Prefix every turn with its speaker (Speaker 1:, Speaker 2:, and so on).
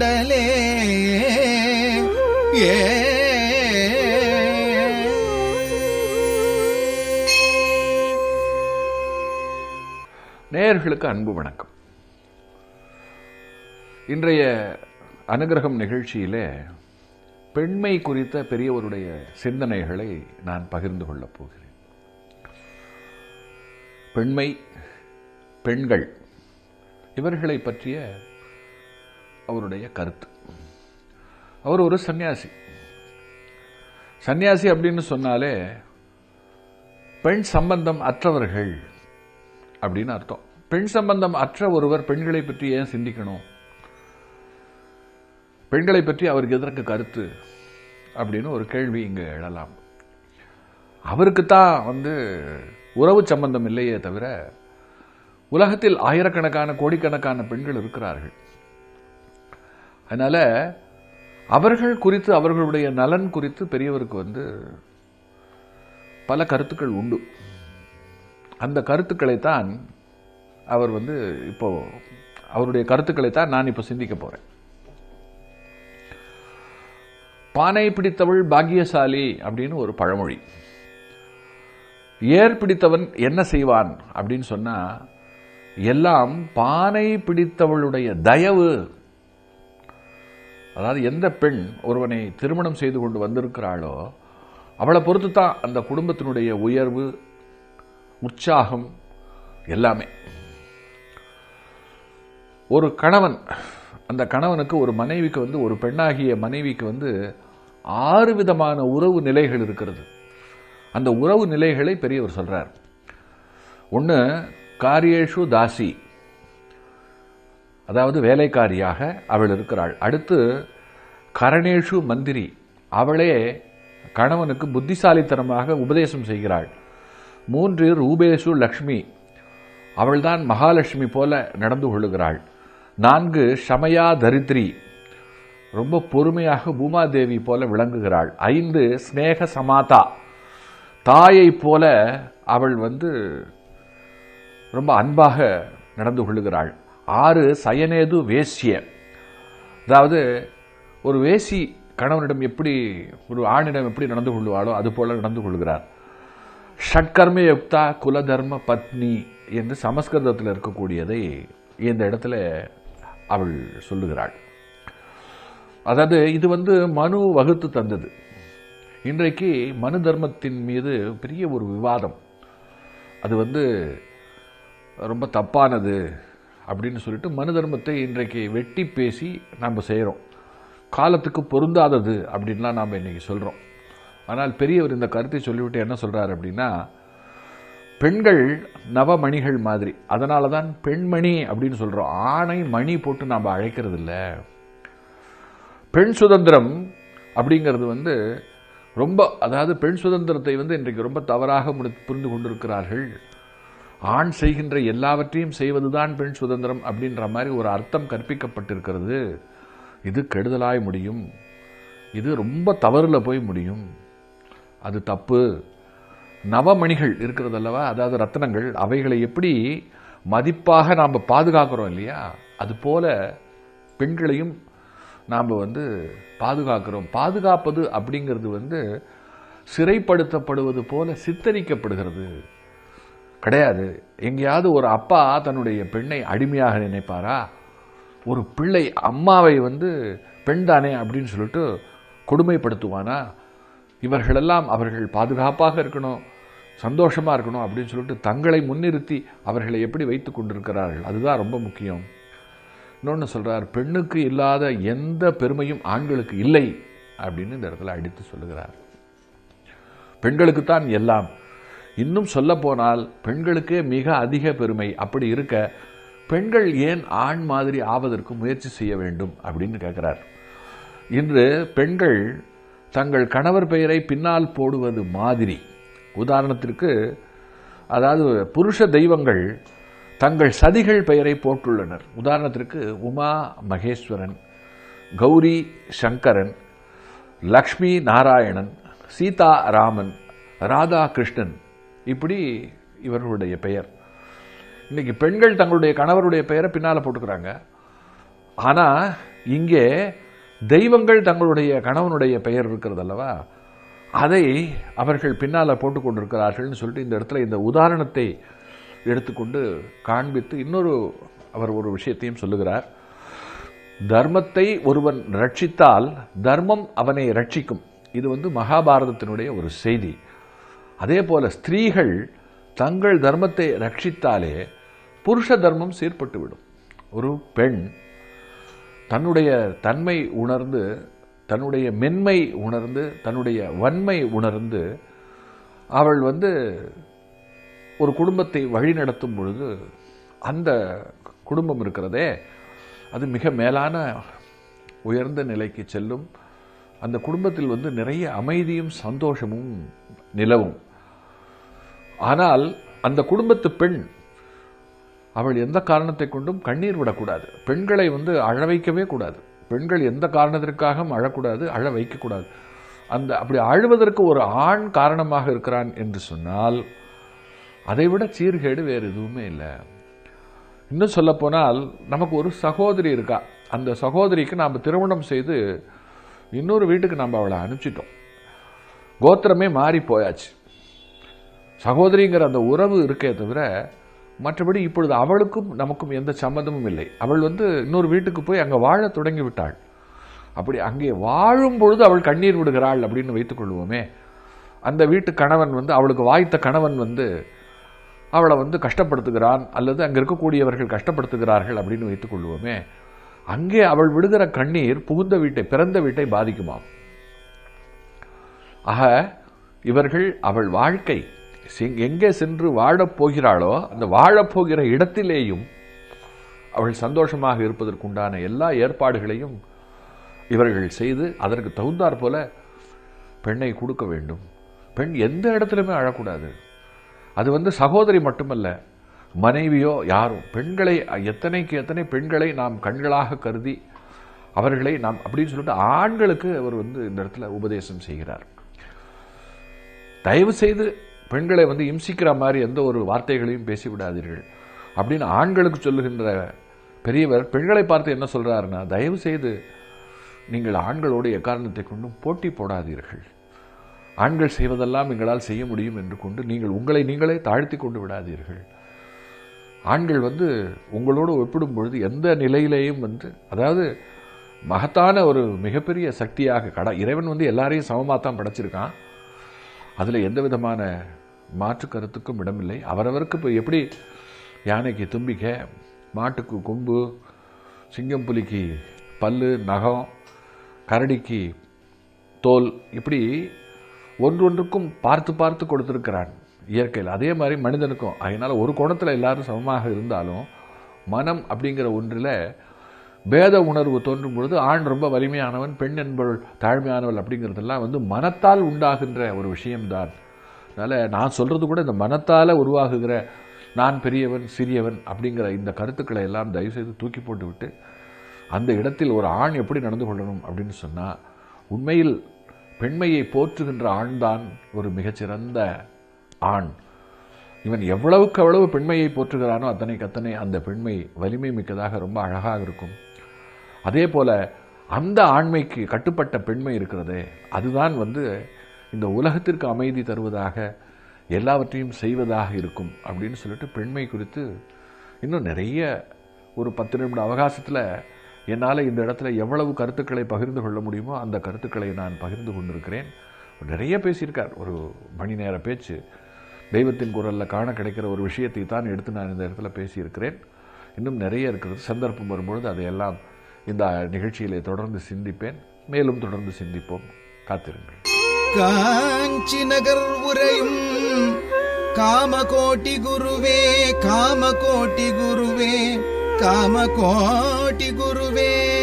Speaker 1: டலே ஏ.
Speaker 2: நேயர்களுக்கு அன்பு வணக்கம். இன்றைய அனுகிரகம் நிகழ்ச்சியிலே பெண்மை குறித்த பெரியவருடைய சிந்தனைகளை நான் பகிர்ந்து கொள்ளப் போகிறேன். பெண்மை பெண்கள் இவர்களை பற்றிய அவருடைய கருத்து. அவர் ஒரு சன்னியாசி. சன்னியாசி அப்படின்னு சொன்னாலே பெண் சம்பந்தம் அற்றவர்கள் அப்படின்னு அர்த்தம். பெண் சம்பந்தம் அற்ற ஒருவர் பெண்களை பற்றி ஏன் சிந்திக்கணும்? பெண்களை பற்றி அவருக்கு எதற்கு கருத்து? அப்படின்னு ஒரு கேள்வி இங்கு எழலாம். அவருக்கு தான் வந்து உறவு சம்பந்தம் இல்லையே தவிர உலகத்தில் ஆயிரக்கணக்கான கோடிக்கணக்கான பெண்கள் இருக்கிறார்கள். அதனால அவர்கள் குறித்து அவர்களுடைய நலன் குறித்து பெரியவருக்கு வந்து பல கருத்துக்கள் உண்டு. அந்த கருத்துக்களை தான் அவர் வந்து இப்போ அவருடைய கருத்துக்களை தான் நான் இப்போ சிந்திக்க போகிறேன் பானை பிடித்தவள் பாக்கியசாலி அப்படின்னு ஒரு பழமொழி. ஏர் பிடித்தவன் என்ன செய்வான் அப்படின்னு சொன்னால் எல்லாம் பானை பிடித்தவளுடைய தயவு அதாவது எந்த பெண் ஒருவனை திருமணம் செய்து கொண்டு வந்திருக்கிறாளோ அவளை பொறுத்து தான் அந்த குடும்பத்தினுடைய உயர்வு உற்சாகம் எல்லாமே. ஒரு கணவன் அந்த கணவனுக்கு ஒரு மனைவிக்கு வந்து ஒரு பெண்ணாகிய மனைவிக்கு வந்து ஆறு விதமான உறவு நிலைகள் இருக்கிறது. அந்த உறவு நிலைகளை பெரியவர் சொல்கிறார் ஒன்று காரியேஷு தாசி. அதாவது வேலைக்காரியாக அவள் இருக்கிறாள். அடுத்து கரணேஷு மந்திரி. அவளே கணவனுக்கு புத்திசாலித்தனமாக உபதேசம் செய்கிறாள். மூன்று ரூபேஷு லக்ஷ்மி. அவள்தான் மகாலட்சுமி போல நடந்து கொள்ளுகிறாள். நான்கு ஷமயா தரித்ரி. ரொம்ப பொறுமையாக பூமாதேவி போல விளங்குகிறாள். ஐந்து ஸ்னேக சமாதா. தாயை போல அவள் வந்து ரொம்ப அன்பாக நடந்து கொள்ளுகிறாள். ஆறு சயனேது வேசிய அதாவது ஒரு வேசி கணவனிடம் எப்படி ஒரு ஆணிடம் எப்படி நடந்து கொள்வாளோ அது போல நடந்து கொள்கிறார். ஷட்கர்ம யுக்தா குலதர்ம பத்னி என்று சமஸ்கிருதத்தில் இருக்கக்கூடியதை இந்த இடத்துல அவள் சொல்லுகிறாள். அதாவது இது வந்து மனு வகுத்து தந்தது. இன்றைக்கு மனு தர்மத்தின் மீது பெரிய ஒரு விவாதம். அது வந்து ரொம்ப தப்பானது அப்படின்னு சொல்லிட்டு மனு தர்மத்தை இன்றைக்கு வெட்டி பேசி நம்ம செய்கிறோம் காலத்துக்கு பொருந்தாதது அப்படின்லாம் நாம் இன்றைக்கி சொல்கிறோம் ஆனால் பெரியவர் இந்த கருத்தை சொல்லிவிட்டு என்ன சொல்கிறார் அப்படின்னா பெண்கள் நவமணிகள் மாதிரி. அதனால தான் பெண்மணி அப்படின்னு சொல்கிறோம் ஆணை மணி போட்டு நாம் அழைக்கிறது இல்லை பெண் சுதந்திரம் அப்படிங்கிறது வந்து ரொம்ப அதாவது பெண் சுதந்திரத்தை வந்து இன்றைக்கு ரொம்ப தவறாக முடி- புரிந்து கொண்டிருக்கிறார்கள். ஆண் செய்கின்ற எல்லாவற்றையும் செய்வதுதான் பெண் சுதந்திரம் அப்படின்ற மாதிரி ஒரு அர்த்தம் கற்பிக்கப்பட்டிருக்கிறது. இது கெடுதலாய் முடியும். இது ரொம்ப தவறில் போய் முடியும். அது தப்பு. நவமணிகள் இருக்கிறது அல்லவா அதாவது ரத்னங்கள் அவைகளை எப்படி மதிப்பாக நாம் பாதுகாக்கிறோம் இல்லையா? அது போல பெண்களையும் நாம் வந்து பாதுகாக்கிறோம். பாதுகாப்பது அப்படிங்கிறது வந்து சிறைப்படுத்தப்படுவது போல சித்தரிக்கப்படுகிறது. கிடையாது. எங்கேயாவது ஒரு அப்பா தன்னுடைய பெண்ணை அடிமையாக நினைப்பாரா? ஒரு பிள்ளை அம்மாவை வந்து பெண் தானே அப்படின்னு சொல்லிட்டு கொடுமைப்படுத்துவானா? இவர்களெல்லாம் அவர்கள் பாதுகாப்பாக இருக்கணும் சந்தோஷமாக இருக்கணும் அப்படின்னு சொல்லிட்டு தங்களை முன்னிறுத்தி அவர்களை எப்படி வைத்து கொண்டிருக்கிறார்கள்? அதுதான் ரொம்ப முக்கியம். இன்னொன்று சொல்கிறார் பெண்ணுக்கு இல்லாத எந்த பெருமையும் ஆண்களுக்கு இல்லை அப்படின்னு இந்த இடத்துல அடித்து சொல்லுகிறார். பெண்களுக்குத்தான் எல்லாம். இன்னும் சொல்ல போனால் பெண்களுக்கே மிக அதிக பெருமை அப்படி இருக்க பெண்கள் ஏன் ஆண் மாதிரி ஆவதற்கு முயற்சி செய்ய வேண்டும் அப்படின்னு கேட்கிறார். இன்று பெண்கள் தங்கள் கணவர் பெயரை பின்னால் போடுவது மாதிரி. உதாரணத்திற்கு அதாவது புருஷ தெய்வங்கள் தங்கள் சதிகள் பெயரை போட்டுள்ளனர். உதாரணத்திற்கு உமா மகேஸ்வரன் கௌரி சங்கரன் லக்ஷ்மி நாராயணன் சீதா ராமன் ராதா கிருஷ்ணன் இப்படி இவர்களுடைய பெயர். இன்னைக்கு பெண்கள் தங்களுடைய கணவருடைய பெயரை பின்னால் போட்டுக்கிறாங்க. ஆனால் இங்கே தெய்வங்கள் தங்களுடைய கணவனுடைய பெயர் இருக்கிறது அல்லவா? அதை அவர்கள் பின்னால் போட்டுக் கொண்டிருக்கிறார்கள்னு சொல்லிட்டு இந்த இடத்துல இந்த உதாரணத்தை எடுத்துக்கொண்டு காண்பித்து இன்னொரு அவர் ஒரு விஷயத்தையும் சொல்லுகிறார். தர்மத்தை ஒருவன் ரட்சித்தால் தர்மம் அவனை ரட்சிக்கும். இது வந்து மகாபாரதத்தினுடைய ஒரு செய்தி. அதே போல ஸ்திரீகள் தங்கள் தர்மத்தை ரட்சித்தாலே புருஷ தர்மம் சீர்பட்டுவிடும். ஒரு பெண் தன்னுடைய தன்மை உணர்ந்து தன்னுடைய மென்மை உணர்ந்து தன்னுடைய வன்மை உணர்ந்து அவள் வந்து ஒரு குடும்பத்தை வழிநடத்தும் பொழுது அந்த குடும்பம் இருக்கிறதே அது மிக மேலான உயர்ந்த நிலைக்கு செல்லும். அந்த குடும்பத்தில் வந்து நிறைய அமைதியும் சந்தோஷமும் நிலவும். ஆனால் அந்த குடும்பத்து பெண் அவள் எந்த காரணத்தை கொண்டும் கண்ணீர் விடக்கூடாது. பெண்களை வந்து அழ வைக்கவே கூடாது. பெண்கள் எந்த காரணத்திற்காகவும் அழக்கூடாது அழ வைக்கக்கூடாது. அந்த அப்படி அழுவதற்கு ஒரு ஆண் காரணமாக இருக்கிறான் என்று சொன்னால் அதைவிட சீர்கேடு வேறு எதுவுமே இல்லை. இன்னும் சொல்லப்போனால் நமக்கு ஒரு சகோதரி இருக்கா? அந்த சகோதரிக்கு நாம் திருமணம் செய்து இன்னொரு வீட்டுக்கு நம்ம அவளை அனுப்பிச்சிட்டோம். கோத்திரமே மாறி போயாச்சு. சகோதரிங்கிற அந்த உறவு இருக்கே தவிர மற்றபடி இப்பொழுது அவளுக்கும் நமக்கும் எந்த சம்மந்தமும் இல்லை. அவள் வந்து இன்னொரு வீட்டுக்கு போய் அங்கே வாழ தொடங்கி விட்டாள் அப்படி அங்கே வாழும் பொழுது அவள் கண்ணீர் விடுகிறாள் அப்படின்னு வைத்துக்கொள்வோமே அந்த வீட்டு கணவன் வந்து அவளுக்கு வாய்த்த கணவன் வந்து அவளை வந்து கஷ்டப்படுத்துகிறான் அல்லது அங்கே இருக்கக்கூடியவர்கள் கஷ்டப்படுத்துகிறார்கள் அப்படின்னு வைத்துக்கொள்வோமே அங்கே அவள் விடுகிற கண்ணீர் புகுந்த வீட்டை பிறந்த வீட்டை பாதிக்குமாம். ஆக இவர்கள் அவள் வாழ்க்கை எங்கே சென்று வாழப் போகிறாளோ அந்த வாழப்போகிற இடத்திலேயும் அவள் சந்தோஷமாக இருப்பதற்குண்டான எல்லா ஏற்பாடுகளையும் இவர்கள் செய்து அதற்கு தகுந்தாற் போல பெண்ணை கொடுக்க வேண்டும். பெண் எந்த இடத்துலையுமே அழக்கூடாது. அது வந்து சகோதரி மட்டுமல்ல மனைவியோ யாரும் பெண்களை எத்தனைக்கு எத்தனை பெண்களை நாம் கண்களாக கருதி அவர்களை நாம் அப்படின்னு சொல்லிட்டு ஆண்களுக்கு அவர் வந்து இந்த இடத்துல உபதேசம் செய்கிறார். தயவு செய்து பெண்களை வந்து இம்சிக்கிற மாதிரி எந்த ஒரு வார்த்தைகளையும் பேசிவிடாதீர்கள். அப்படின்னு ஆண்களுக்கு சொல்லுகின்ற பெரியவர் பெண்களை பார்த்து என்ன சொல்கிறாருன்னா தயவு செய்து நீங்கள் ஆண்களோடு எக்காரணத்தை கொண்டும் போட்டி போடாதீர்கள். ஆண்கள் செய்வதெல்லாம் எங்களால் செய்ய முடியும் என்று கொண்டு நீங்கள் உங்களை நீங்களே தாழ்த்தி கொண்டு விடாதீர்கள். ஆண்கள் வந்து உங்களோடு ஒப்பிடும் பொழுது எந்த நிலையிலேயும் வந்து அதாவது மகத்தான ஒரு மிகப்பெரிய சக்தியாக கடா இறைவன் வந்து எல்லாரையும் சமமாக தான் படைச்சிருக்கான். அதில் எந்த விதமான மாற்று கருத்துக்கும் இடமில்லை. அவரவருக்கு இப்போ எப்படி யானைக்கு தும்பிக்கை மாட்டுக்கு கொம்பு சிங்கம் புலிக்கு பல்லு நகம் கரடிக்கு தோல் இப்படி ஒன்றொன்றுக்கும் பார்த்து பார்த்து கொடுத்துருக்கிறான் இயற்கையில். அதே மாதிரி மனிதனுக்கும். அதனால் ஒரு கோணத்தில் எல்லாரும் சமமாக இருந்தாலும் மனம் அப்படிங்கிற ஒன்றில் பேத உணர்வு தோன்றும் பொழுது ஆண் ரொம்ப வலிமையானவன் பெண் என்பவள் தாழ்மையானவள் அப்படிங்கிறதெல்லாம் வந்து மனத்தால் உண்டாகின்ற ஒரு விஷயம்தான். அதனால் நான் சொல்கிறது கூட இந்த மனத்தால் உருவாகுகிற நான் பெரியவன் சிறியவன் அப்படிங்கிற இந்த கருத்துக்களை எல்லாம் தயவுசெய்து தூக்கி போட்டு விட்டு அந்த இடத்தில் ஒரு ஆண் எப்படி நடந்து கொள்ளணும் அப்படின்னு சொன்னால் உண்மையில் பெண்மையை போற்றுகின்ற ஆண்தான் ஒரு மிகச்சிறந்த ஆண். இவன் எவ்வளவுக்கு அவ்வளவு பெண்மையை போற்றுகிறானோ அத்தனைக்கு அத்தனை அந்த பெண்மை வலிமை மிக்கதாக ரொம்ப அழகாக இருக்கும். அதே போல் அந்த ஆண்மைக்கு கட்டுப்பட்ட பெண்மை இருக்கிறதே அதுதான் வந்து இந்த உலகத்திற்கு அமைதி தருவதாக எல்லாவற்றையும் செய்வதாக இருக்கும் அப்படின்னு சொல்லிட்டு பெண்மை குறித்து இன்னும் நிறைய ஒரு பத்து நிமிட அவகாசத்தில் என்னால் இந்த இடத்துல எவ்வளவு கருத்துக்களை பகிர்ந்து கொள்ள முடியுமோ அந்த கருத்துக்களை நான் பகிர்ந்து கொண்டிருக்கிறேன். நிறைய பேசியிருக்கார். ஒரு மணி நேர பேச்சு. தெய்வத்தின் குரலில் காண கிடைக்கிற ஒரு விஷயத்தை தான் எடுத்து நான் இந்த இடத்துல பேசியிருக்கிறேன். இன்னும் நிறைய இருக்கிறது. சந்தர்ப்பம் வரும்பொழுது அதையெல்லாம் இந்த நிகழ்ச்சியிலே தொடர்ந்து சிந்திப்பேன். மேலும் தொடர்ந்து சிந்திப்போம். காத்திருங்கள்.
Speaker 1: காஞ்சி நகர் உரையும் காமகோட்டி குருவே காமகோட்டி குருவே காமகோட்டி குருவே.